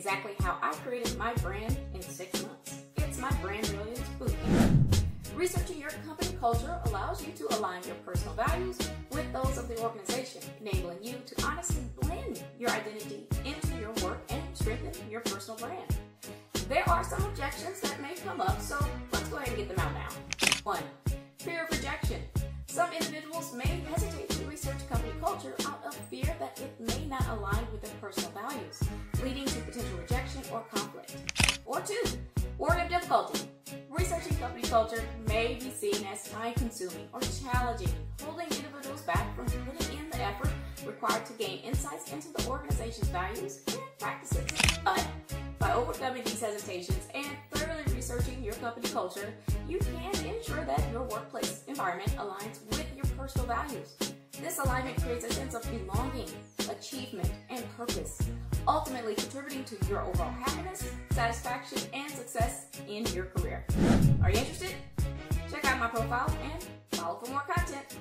exactly how I created my brand in six months. It's my Brand Brilliance Bootcamp. Researching your company culture allows you to align your personal values with those of the organization, enabling you to honestly blend your identity into your work and strengthen your personal brand. There are some objections that may come up, so let's go ahead and get them out now. One, fear of rejection. Some individuals may hesitate to research company culture out of fear that it may not align with their personal values, leading to potential or conflict. Or two, of difficulty. Researching company culture may be seen as time consuming or challenging, holding individuals back from putting in the effort required to gain insights into the organization's values and practices. But by overcoming these hesitations and thoroughly researching your company culture, you can ensure that your workplace environment aligns with your personal values. This alignment creates a sense of belonging, achievement, ultimately contributing to your overall happiness, satisfaction, and success in your career. Are you interested? Check out my profile and follow for more content.